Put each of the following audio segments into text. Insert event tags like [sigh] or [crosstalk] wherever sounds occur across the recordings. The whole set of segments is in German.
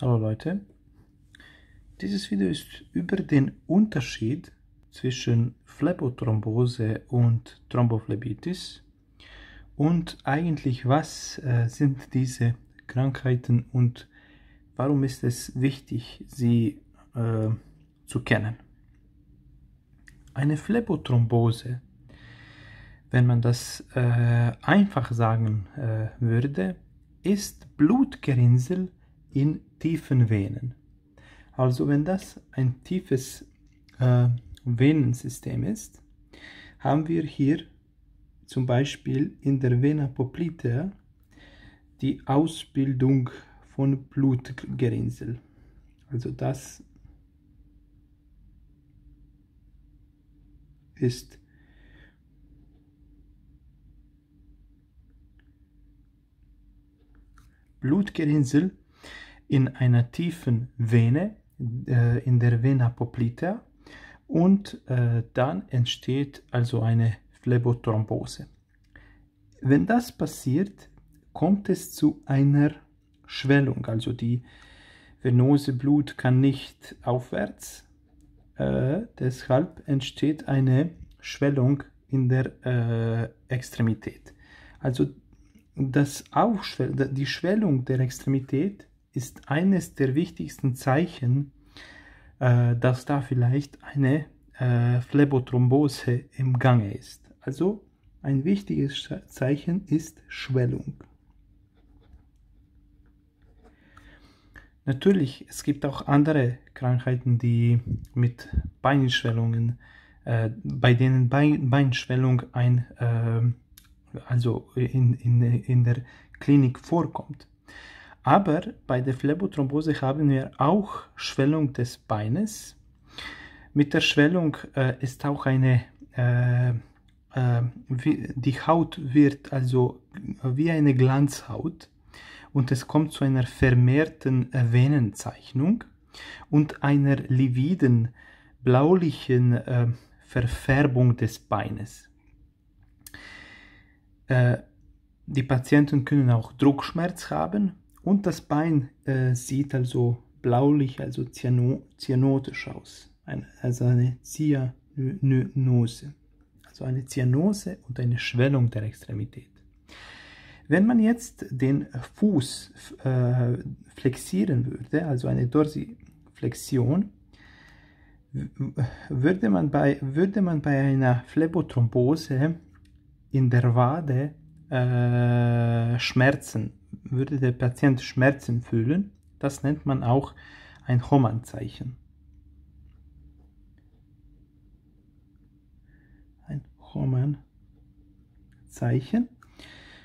Hallo Leute, dieses Video ist über den Unterschied zwischen Phlebothrombose und Thrombophlebitis und eigentlich was äh, sind diese Krankheiten und warum ist es wichtig, sie äh, zu kennen. Eine Phlebothrombose, wenn man das äh, einfach sagen äh, würde, ist Blutgerinnsel in tiefen Venen. Also wenn das ein tiefes äh, Venensystem ist, haben wir hier zum Beispiel in der Vena poplitea die Ausbildung von Blutgerinnsel. Also das ist Blutgerinnsel in einer tiefen Vene, äh, in der Vena poplitea, und äh, dann entsteht also eine Phlebothrombose. Wenn das passiert, kommt es zu einer Schwellung, also die venose Blut kann nicht aufwärts, äh, deshalb entsteht eine Schwellung in der äh, Extremität. Also das Aufschwell die Schwellung der Extremität ist eines der wichtigsten Zeichen, äh, dass da vielleicht eine äh, Phlebothrombose im Gange ist. Also ein wichtiges Zeichen ist Schwellung. Natürlich, es gibt auch andere Krankheiten, die mit Beinschwellungen, äh, bei denen Bein, Beinschwellung ein, äh, also in, in, in der Klinik vorkommt. Aber bei der Phlebothrombose haben wir auch Schwellung des Beines. Mit der Schwellung äh, ist auch eine, äh, äh, wie, die Haut wird also wie eine Glanzhaut und es kommt zu einer vermehrten Venenzeichnung und einer lividen, blaulichen äh, Verfärbung des Beines. Äh, die Patienten können auch Druckschmerz haben und das Bein äh, sieht also blaulich, also cyano cyanotisch aus. Ein, also eine Zyanose. Also eine Zyanose und eine Schwellung der Extremität. Wenn man jetzt den Fuß äh, flexieren würde, also eine Dorsiflexion, würde man bei, würde man bei einer Phlebothrombose in der Wade äh, Schmerzen würde der Patient Schmerzen fühlen, das nennt man auch ein Homan-Zeichen. Ein Homan-Zeichen.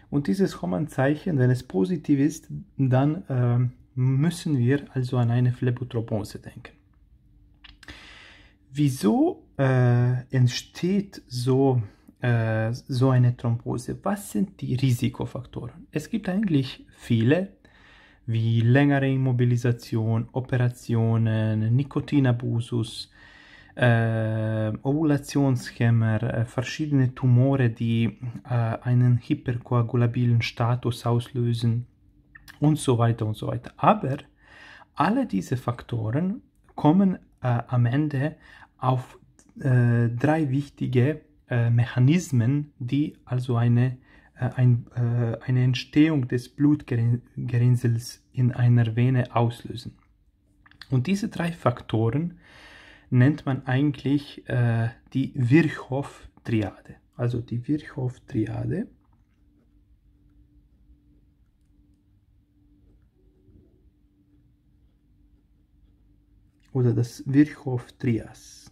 Und dieses Homan-Zeichen, wenn es positiv ist, dann äh, müssen wir also an eine Phlebothrombose denken. Wieso äh, entsteht so äh, so eine Thrombose. Was sind die Risikofaktoren? Es gibt eigentlich viele, wie längere Immobilisation, Operationen, Nikotinabusus, äh, Ovulationshemmer, äh, verschiedene Tumore, die äh, einen hyperkoagulabilen Status auslösen und so weiter und so weiter. Aber alle diese Faktoren kommen äh, am Ende auf äh, drei wichtige äh, Mechanismen, die also eine, äh, ein, äh, eine Entstehung des Blutgerinnsels in einer Vene auslösen. Und diese drei Faktoren nennt man eigentlich äh, die Virchow-Triade. Also die Virchow-Triade. Oder das Virchow-Trias.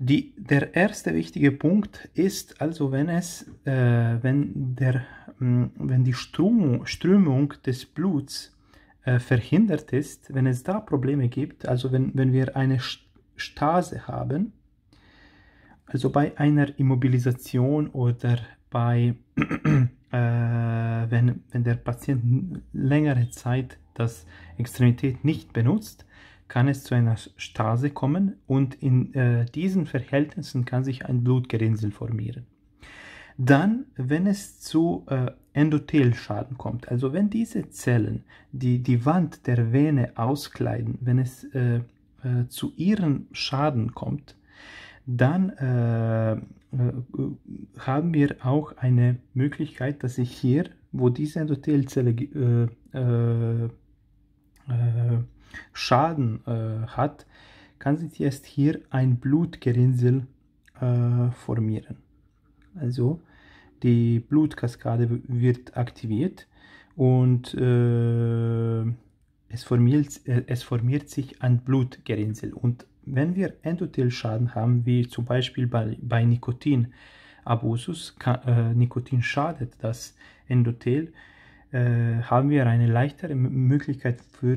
Die, der erste wichtige Punkt ist also, wenn es, äh, wenn der, mh, mm, wenn die Strömung, Strömung des Bluts äh, verhindert ist, wenn es da Probleme gibt, also wenn, wenn wir eine Stase haben, also bei einer Immobilisation oder bei, [clears throat] äh, wenn, wenn der Patient längere Zeit das Extremität nicht benutzt, kann es zu einer Stase kommen und in äh, diesen Verhältnissen kann sich ein Blutgerinnsel formieren. Dann, wenn es zu äh, Endothelschaden kommt, also wenn diese Zellen, die die Wand der Vene auskleiden, wenn es äh, äh, zu ihren Schaden kommt, dann äh, äh, haben wir auch eine Möglichkeit, dass ich hier, wo diese Endothelzelle äh, Schaden hat, kann sich jetzt hier ein Blutgerinnsel formieren. Also die Blutkaskade wird aktiviert und äh, es, formiert, äh, es formiert sich ein Blutgerinnsel. Und wenn wir Endothelschaden haben, wie zum Beispiel bei, bei Nikotinabusus, äh, Nikotin schadet das Endothel, äh, haben wir eine leichtere Möglichkeit für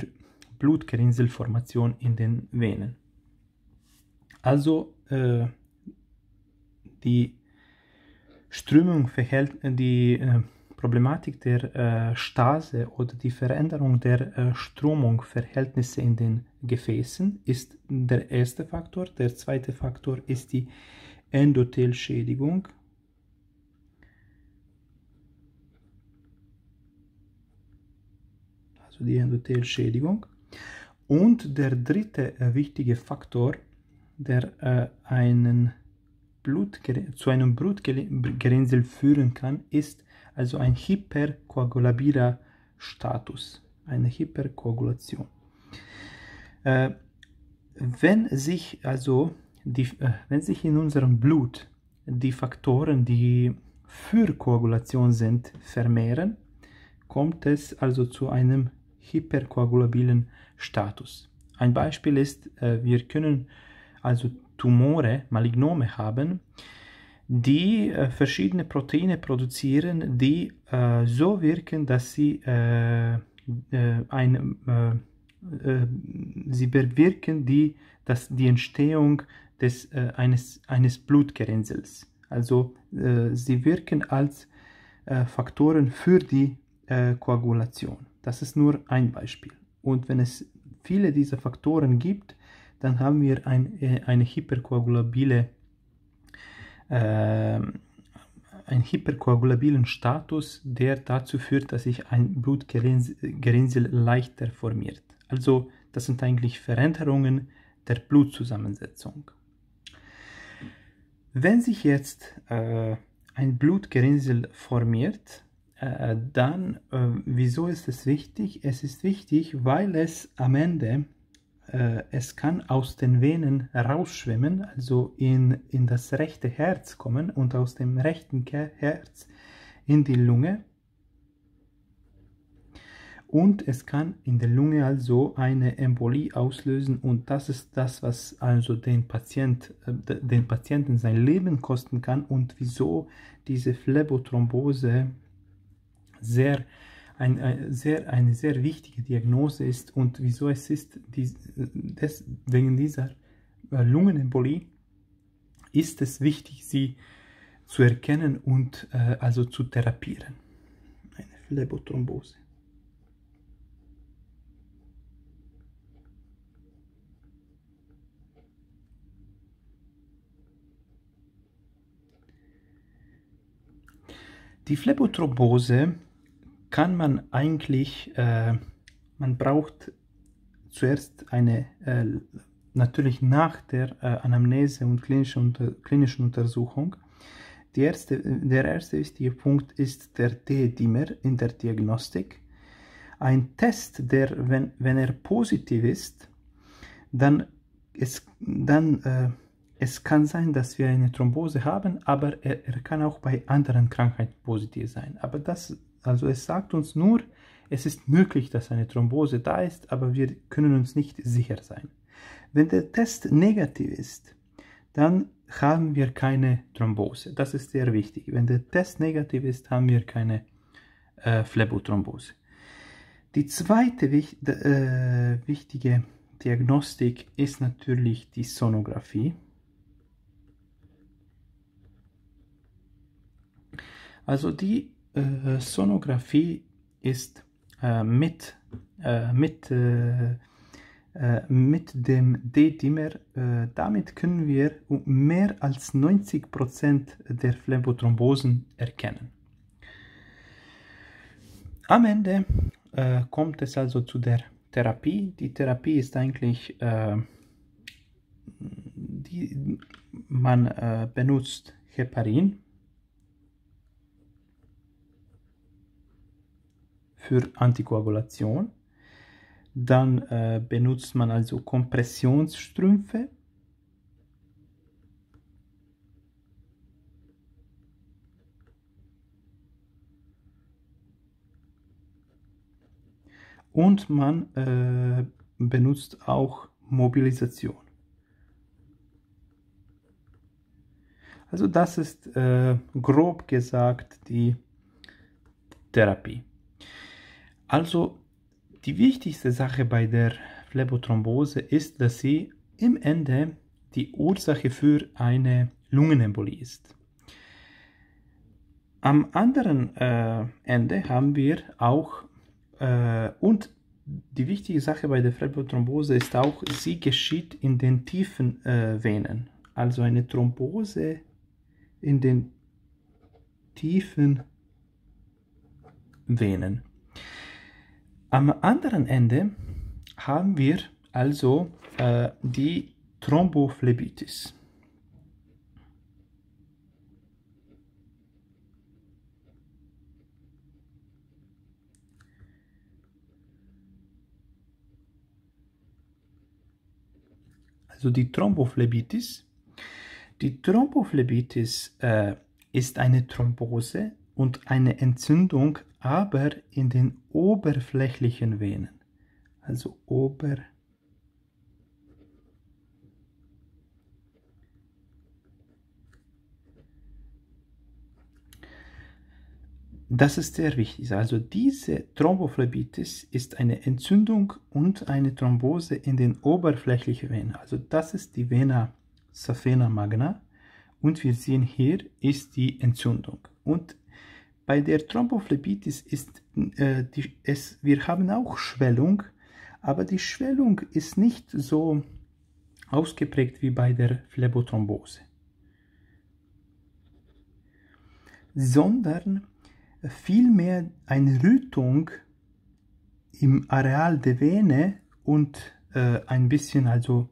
Blutgerinnselformation in den Venen. Also äh, die Strömung verhält die äh, Problematik der äh, Stase oder die Veränderung der äh, Strömungsverhältnisse in den Gefäßen ist der erste Faktor. Der zweite Faktor ist die Endothelschädigung. Also die Endothelschädigung. Und der dritte äh, wichtige Faktor, der äh, einen zu einem Blutgerinnsel führen kann, ist also ein hyperkoagulabiler Status, eine Hyperkoagulation. Äh, wenn sich also die, äh, wenn sich in unserem Blut die Faktoren, die für Koagulation sind, vermehren, kommt es also zu einem hyperkoagulabilen Status. Ein Beispiel ist, äh, wir können also Tumore, Malignome haben, die äh, verschiedene Proteine produzieren, die äh, so wirken, dass sie äh, äh ein, äh, äh, sie bewirken die, dass die Entstehung des, eines, eines Blutgerinnsels. Also sie wirken als Faktoren für die Koagulation. Das ist nur ein Beispiel. Und wenn es viele dieser Faktoren gibt, dann haben wir ein, äh, eine hyperkoagulabile, äh, einen hyperkoagulabilen Status, der dazu führt, dass sich ein Blutgerinnsel leichter formiert. Also das sind eigentlich Veränderungen der Blutzusammensetzung. Wenn sich jetzt äh, ein Blutgerinnsel formiert, äh, dann, äh, wieso ist es wichtig? Es ist wichtig, weil es am Ende äh, es kann aus den Venen rausschwimmen, also in, in das rechte Herz kommen und aus dem rechten Herz in die Lunge. Und es kann in der Lunge also eine Embolie auslösen und das ist das, was also den, Patient, äh, den Patienten sein Leben kosten kann und wieso diese Phlebothrombose sehr ein, ein, sehr, eine sehr wichtige Diagnose ist und wieso es ist, die, des, wegen dieser äh, Lungenembolie ist es wichtig, sie zu erkennen und äh, also zu therapieren. Eine Phlebothrombose. Die Phlebothrombose kann man eigentlich, äh, man braucht zuerst eine, äh, natürlich nach der äh, Anamnese und klinischen, unter, klinischen Untersuchung, erste, der erste wichtige Punkt ist der D-Dimer in der Diagnostik. Ein Test, der, wenn, wenn er positiv ist, dann, es, dann äh, es kann sein, dass wir eine Thrombose haben, aber er, er kann auch bei anderen Krankheiten positiv sein. Aber das also es sagt uns nur, es ist möglich, dass eine Thrombose da ist, aber wir können uns nicht sicher sein. Wenn der Test negativ ist, dann haben wir keine Thrombose. Das ist sehr wichtig. Wenn der Test negativ ist, haben wir keine äh, Phlebothrombose. Die zweite wich äh, wichtige Diagnostik ist natürlich die Sonographie. Also die äh, Sonographie ist äh, mit, äh, mit äh, äh, mit dem D-Dimer, äh, damit können wir mehr als 90% der Phlebothrombosen erkennen. Am Ende kommt es also zu der Therapie. Die Therapie ist eigentlich, die, man benutzt Heparin für Antikoagulation. Dann äh, benutzt man also Kompressionsstrümpfe. Und man äh, benutzt auch Mobilisation. Also das ist äh, grob gesagt die Therapie. Also die wichtigste Sache bei der Phlebothrombose ist, dass sie im Ende die Ursache für eine Lungenembolie ist. Am anderen äh, Ende haben wir auch, äh, und die wichtige Sache bei der Phlebothrombose ist auch, sie geschieht in den tiefen äh, Venen. Also eine Thrombose in den tiefen Venen. Am anderen Ende haben wir also äh, die Thrombophlebitis. Also die Thrombophlebitis. Die Thrombophlebitis äh, ist eine Thrombose und eine Entzündung aber in den oberflächlichen Venen. Also ober Das ist sehr wichtig. Also diese Thrombophlebitis ist eine Entzündung und eine Thrombose in den oberflächlichen Venen. Also das ist die Vena saphena magna und wir sehen hier ist die Entzündung. Und bei der Thrombophlebitis ist äh, die, es, wir haben auch Schwellung, aber die Schwellung ist nicht so ausgeprägt wie bei der Phlebothrombose, sondern vielmehr eine Rütung im Areal der Vene und äh, ein bisschen also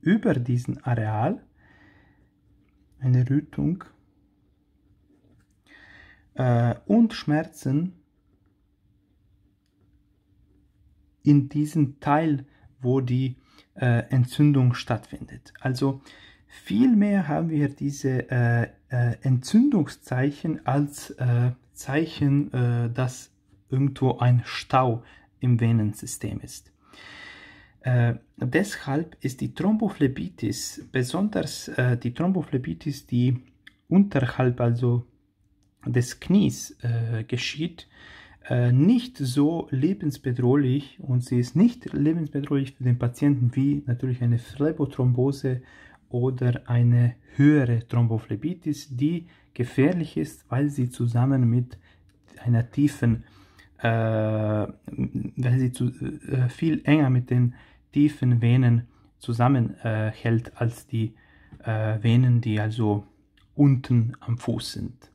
über diesen Areal, eine Rütung äh, und Schmerzen in diesem Teil, wo die äh, Entzündung stattfindet. Also vielmehr haben wir diese äh, äh Entzündungszeichen als äh, Zeichen, äh, dass irgendwo ein Stau im Venensystem ist. deshalb ist die Thrombophlebitis, besonders die Thrombophlebitis, die unterhalb, also des Knies äh, geschieht, äh, nicht so lebensbedrohlich und sie ist nicht lebensbedrohlich für den Patienten wie natürlich eine Phlebothrombose oder eine höhere Thrombophlebitis, die gefährlich ist, weil sie zusammen mit einer tiefen, äh, weil sie zu, äh, viel enger mit den tiefen Venen zusammenhält äh, als die äh, Venen, die also unten am Fuß sind.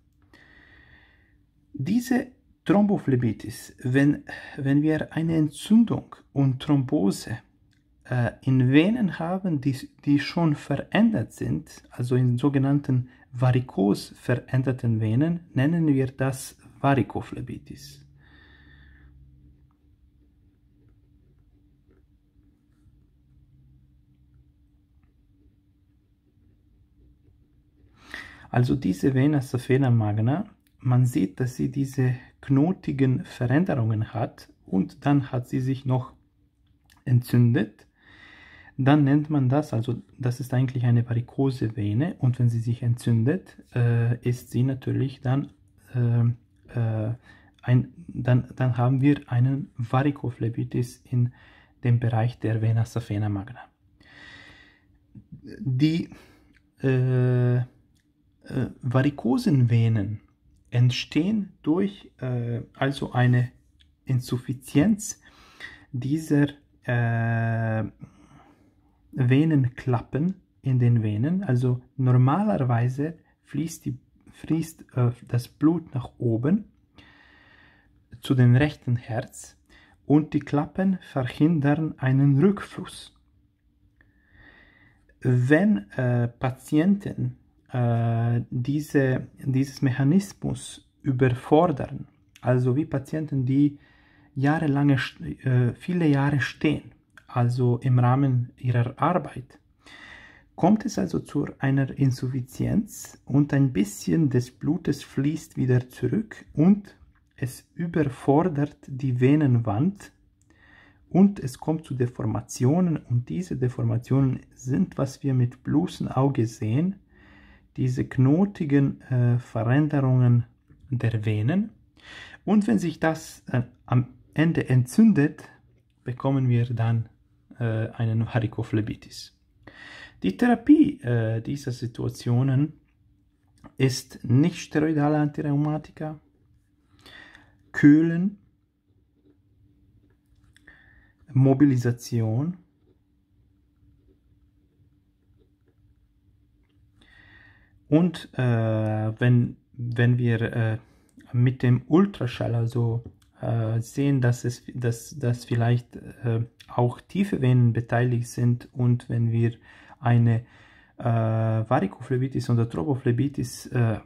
Diese Thrombophlebitis, wenn, wenn wir eine Entzündung und Thrombose äh, in Venen haben, die, die schon verändert sind, also in sogenannten varikos veränderten Venen, nennen wir das Varikophlebitis. Also diese Vena saphena magna man sieht, dass sie diese knotigen Veränderungen hat und dann hat sie sich noch entzündet. Dann nennt man das, also das ist eigentlich eine Varikosevene und wenn sie sich entzündet, äh, ist sie natürlich dann, äh, äh, ein, dann, dann haben wir einen Varikophlebitis in dem Bereich der Vena saphena magna. Die äh, äh, varikosen Venen entstehen durch äh, also eine Insuffizienz dieser äh, Venenklappen in den Venen. Also normalerweise fließt, die, fließt äh, das Blut nach oben zu dem rechten Herz und die Klappen verhindern einen Rückfluss. Wenn äh, Patienten äh, diese, dieses Mechanismus überfordern, also wie Patienten, die jahrelange, äh, viele Jahre stehen, also im Rahmen ihrer Arbeit, kommt es also zu einer Insuffizienz und ein bisschen des Blutes fließt wieder zurück und es überfordert die Venenwand und es kommt zu Deformationen und diese Deformationen sind, was wir mit bloßem Auge sehen, diese knotigen äh, Veränderungen der Venen. Und wenn sich das äh, am Ende entzündet, bekommen wir dann äh, einen Varikophlebitis. Die Therapie äh, dieser Situationen ist nicht steroidale Antirheumatika, Kühlen, Mobilisation, und äh, wenn, wenn wir äh, mit dem Ultraschall also äh, sehen, dass, es, dass, dass vielleicht äh, auch tiefe Venen beteiligt sind und wenn wir eine äh, Varikophlebitis oder Thrombophlebitis, äh,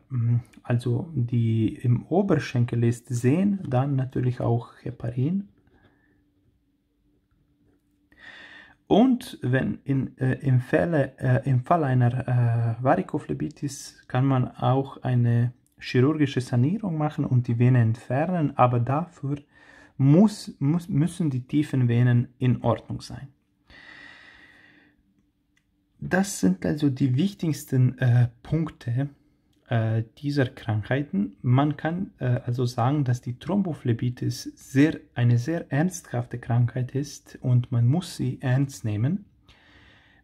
also die im Oberschenkel ist, sehen, dann natürlich auch Heparin. Und wenn in, äh, im, Falle, äh, im Fall einer äh, Varikophlebitis kann man auch eine chirurgische Sanierung machen und die Vene entfernen, aber dafür muss, muss, müssen die tiefen Venen in Ordnung sein. Das sind also die wichtigsten äh, Punkte äh, dieser Krankheiten. Man kann äh, also sagen, dass die Thrombophlebitis sehr, eine sehr ernsthafte Krankheit ist und man muss sie ernst nehmen,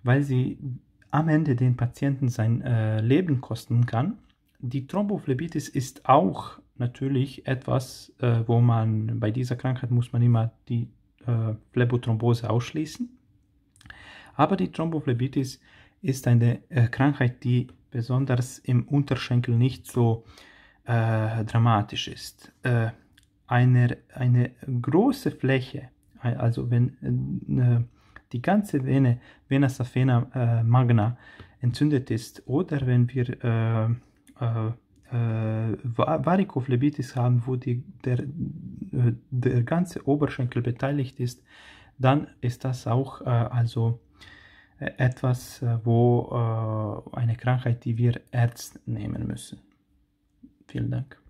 weil sie am Ende den Patienten sein äh, Leben kosten kann. Die Thrombophlebitis ist auch natürlich etwas, äh, wo man bei dieser Krankheit muss man immer die äh, Phlebothrombose ausschließen. Aber die Thrombophlebitis ist eine äh, Krankheit, die besonders im Unterschenkel nicht so äh, dramatisch ist. Äh, eine, eine große Fläche, also wenn äh, die ganze Vene, Vena saphena äh, magna, entzündet ist oder wenn wir äh, äh, Varikophlebitis haben, wo die, der, der ganze Oberschenkel beteiligt ist, dann ist das auch also etwas, äh, wo äh, eine Krankheit, die wir ernst nehmen müssen. Vielen Dank.